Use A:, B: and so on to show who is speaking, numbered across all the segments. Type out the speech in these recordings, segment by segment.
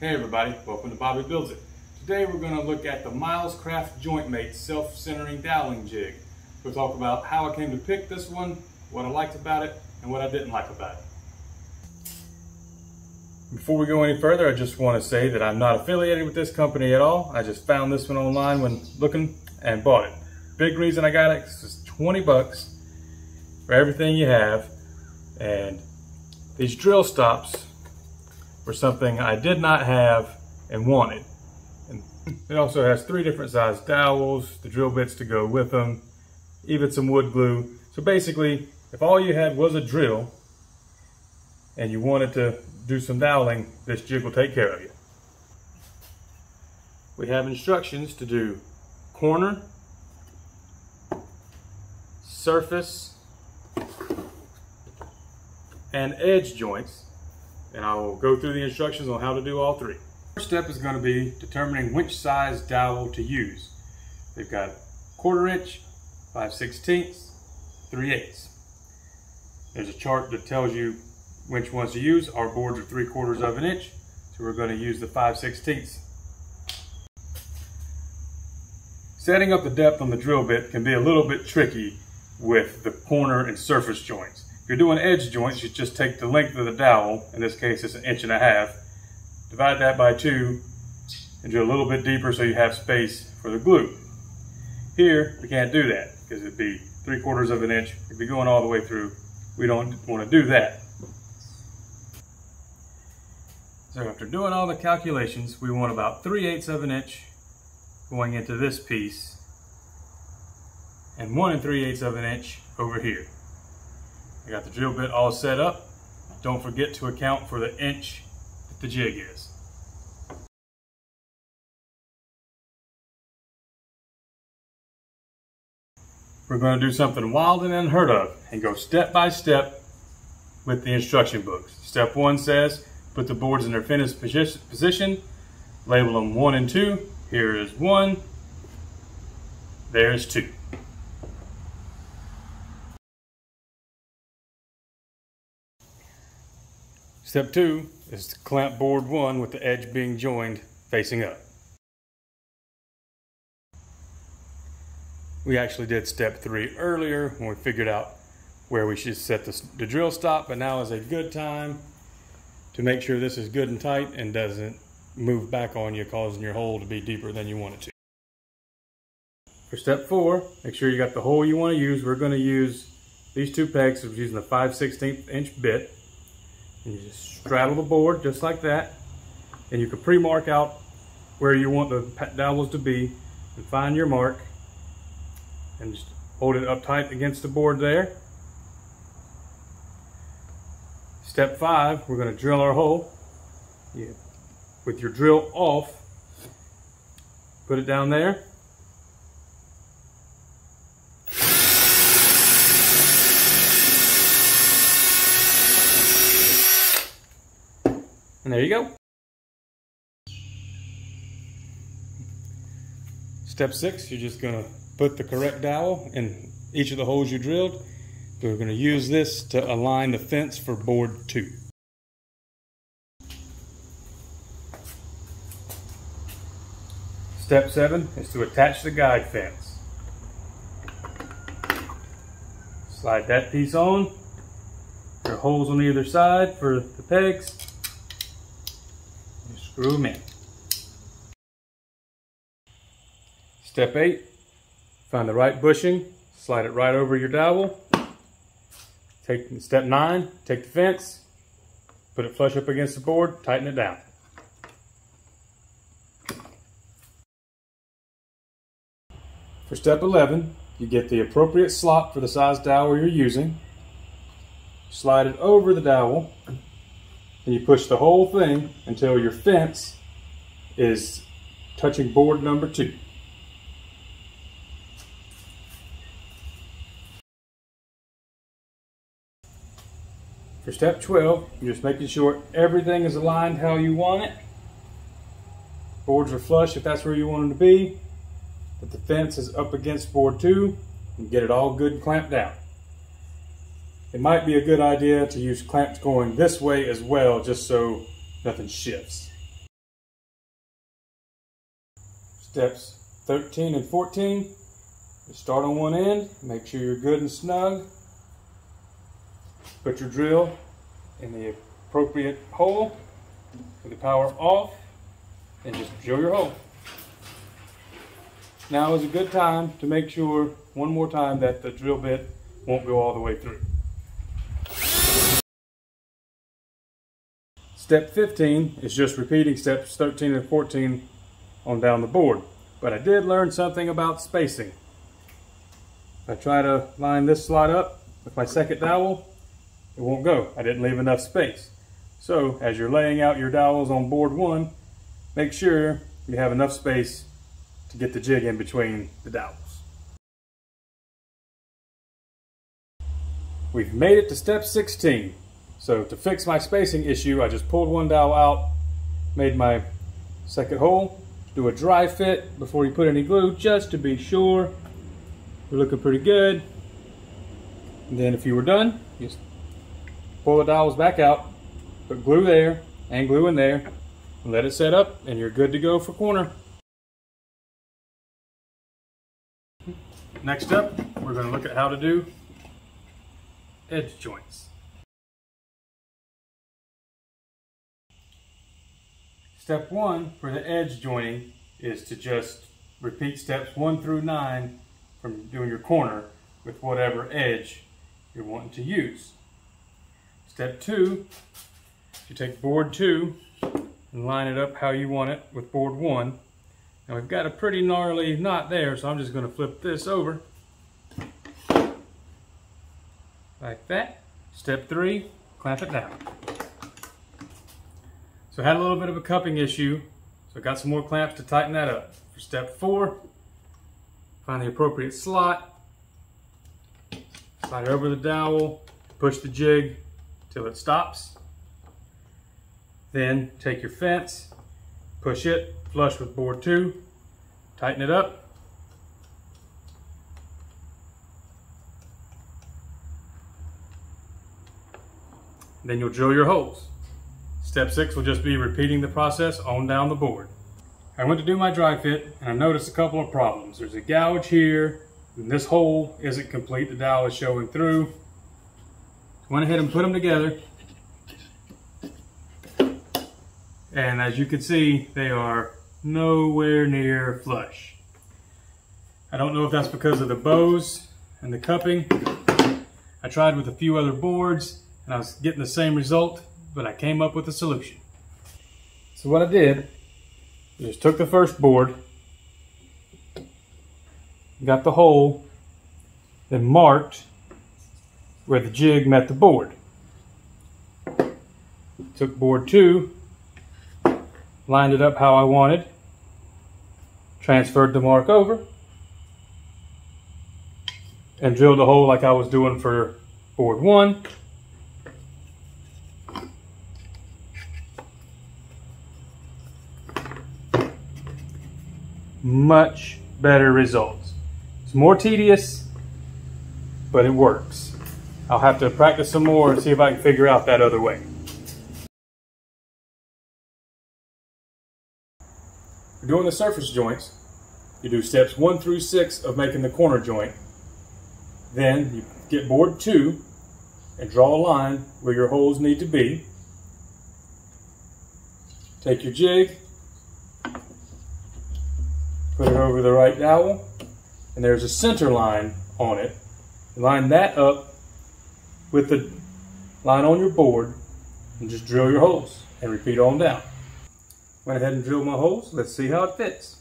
A: Hey everybody, welcome to Bobby Builds It. Today we're going to look at the Milescraft Joint Mate self-centering doweling jig. We'll talk about how I came to pick this one, what I liked about it, and what I didn't like about it. Before we go any further, I just want to say that I'm not affiliated with this company at all. I just found this one online when looking and bought it. Big reason I got it is 20 bucks for everything you have. And these drill stops for something I did not have and wanted. And it also has three different size dowels, the drill bits to go with them, even some wood glue. So basically, if all you had was a drill and you wanted to do some doweling, this jig will take care of you. We have instructions to do corner, surface, and edge joints and I will go through the instructions on how to do all three. First step is going to be determining which size dowel to use. They've got quarter inch, 5 sixteenths, 3 eighths. There's a chart that tells you which ones to use. Our boards are 3 quarters of an inch, so we're going to use the 5 sixteenths. Setting up the depth on the drill bit can be a little bit tricky with the corner and surface joints you're doing edge joints, you just take the length of the dowel, in this case it's an inch and a half, divide that by two, and drill a little bit deeper so you have space for the glue. Here, we can't do that, because it'd be three quarters of an inch, it'd be going all the way through. We don't want to do that. So after doing all the calculations, we want about 3 eighths of an inch going into this piece, and 1 and 3 eighths of an inch over here. I got the drill bit all set up. Don't forget to account for the inch that the jig is. We're going to do something wild and unheard of and go step by step with the instruction books. Step one says, put the boards in their finished position, label them one and two. Here is one, there's two. Step two is to clamp board one with the edge being joined facing up. We actually did step three earlier when we figured out where we should set the, the drill stop, but now is a good time to make sure this is good and tight and doesn't move back on you, causing your hole to be deeper than you want it to. For step four, make sure you got the hole you want to use. We're going to use these two pegs, we're using the 5 16th inch bit. And you just straddle the board just like that. And you can pre-mark out where you want the dowels to be and find your mark and just hold it up tight against the board there. Step five, we're gonna drill our hole. Yeah. With your drill off, put it down there And there you go. Step six, you're just gonna put the correct dowel in each of the holes you drilled. We're gonna use this to align the fence for board two. Step seven is to attach the guide fence. Slide that piece on. There are holes on either side for the pegs in. Step eight, find the right bushing, slide it right over your dowel. Take step nine, take the fence, put it flush up against the board, tighten it down. For step 11, you get the appropriate slot for the size dowel you're using. Slide it over the dowel and you push the whole thing until your fence is touching board number two. For step 12, you're just making sure everything is aligned how you want it. Boards are flush if that's where you want them to be. That the fence is up against board two and get it all good clamped down it might be a good idea to use clamps going this way as well, just so nothing shifts. Steps 13 and 14. You start on one end, make sure you're good and snug. Put your drill in the appropriate hole with the power off and just drill your hole. Now is a good time to make sure one more time that the drill bit won't go all the way through. Step 15 is just repeating steps 13 and 14 on down the board. But I did learn something about spacing. If I try to line this slot up with my second dowel, it won't go. I didn't leave enough space. So as you're laying out your dowels on board one, make sure you have enough space to get the jig in between the dowels. We've made it to step 16. So to fix my spacing issue, I just pulled one dowel out, made my second hole, do a dry fit before you put any glue, just to be sure. We're looking pretty good. And then if you were done, just pull the dowels back out, put glue there and glue in there, and let it set up, and you're good to go for corner. Next up, we're going to look at how to do edge joints. Step one for the edge joining is to just repeat steps one through nine from doing your corner with whatever edge you're wanting to use. Step two, you take board two and line it up how you want it with board one. Now we've got a pretty gnarly knot there, so I'm just going to flip this over like that. Step three, clamp it down. So I had a little bit of a cupping issue, so I got some more clamps to tighten that up. For step four, find the appropriate slot, slide over the dowel, push the jig till it stops. Then take your fence, push it flush with board two, tighten it up, Then you'll drill your holes. Step six will just be repeating the process on down the board. I went to do my dry fit and I noticed a couple of problems. There's a gouge here and this hole isn't complete. The dowel is showing through. Went ahead and put them together. And as you can see, they are nowhere near flush. I don't know if that's because of the bows and the cupping. I tried with a few other boards and I was getting the same result, but I came up with a solution. So what I did is took the first board, got the hole, then marked where the jig met the board. Took board two, lined it up how I wanted, transferred the mark over, and drilled a hole like I was doing for board one. Much better results. It's more tedious, but it works. I'll have to practice some more and see if I can figure out that other way. For doing the surface joints, you do steps one through six of making the corner joint. Then you get board two and draw a line where your holes need to be. Take your jig put it over the right dowel, and there's a center line on it. Line that up with the line on your board and just drill your holes and repeat on down. Went ahead and drilled my holes. Let's see how it fits.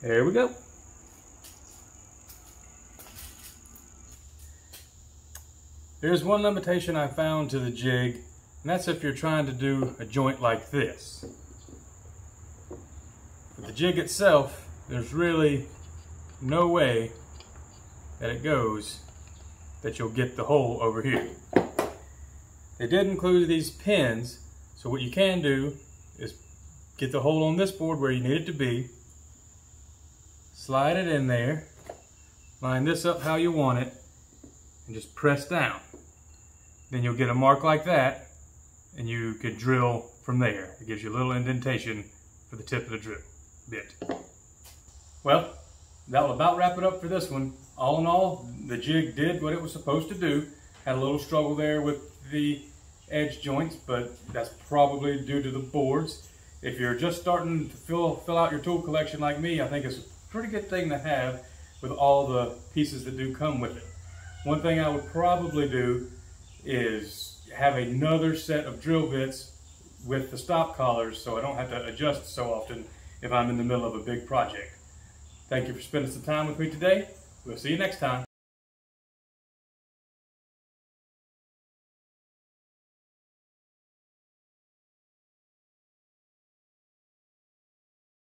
A: There we go. There's one limitation I found to the jig, and that's if you're trying to do a joint like this. But the jig itself, there's really no way that it goes that you'll get the hole over here. They did include these pins, so what you can do is get the hole on this board where you need it to be, slide it in there, line this up how you want it, and just press down. Then you'll get a mark like that, and you could drill from there. It gives you a little indentation for the tip of the drill bit. Well, that will about wrap it up for this one. All in all, the jig did what it was supposed to do. Had a little struggle there with the edge joints, but that's probably due to the boards. If you're just starting to fill, fill out your tool collection like me, I think it's a pretty good thing to have with all the pieces that do come with it. One thing I would probably do is have another set of drill bits with the stop collars so I don't have to adjust so often if I'm in the middle of a big project. Thank you for spending some time with me today. We'll see you next time.